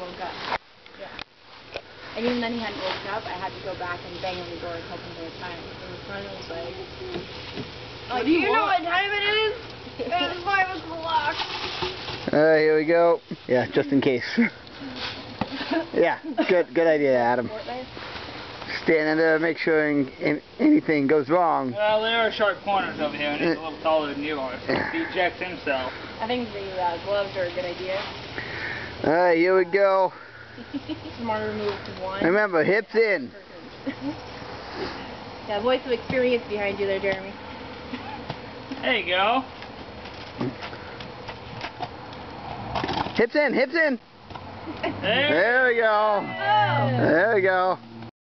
woke up. Yeah. And even then he hadn't woken up. I had to go back and bang on the door and help him get time. And his friend was like, What "Oh, do you you know what time it is? It's five o'clock." Alright, here we go. Yeah, just in case. yeah, good good idea, Adam. Standing there, make sure an- an- anything goes wrong. Well, there are sharp corners over here, and he's a little taller than you are, so he ejects himself. I think the uh, gloves are a good idea. Alright, here we go. Smarter move to one. Remember, hips in. yeah, voice of experience behind you there, Jeremy. There you go. Hips in, hips in. There. There we go. Oh. There we go.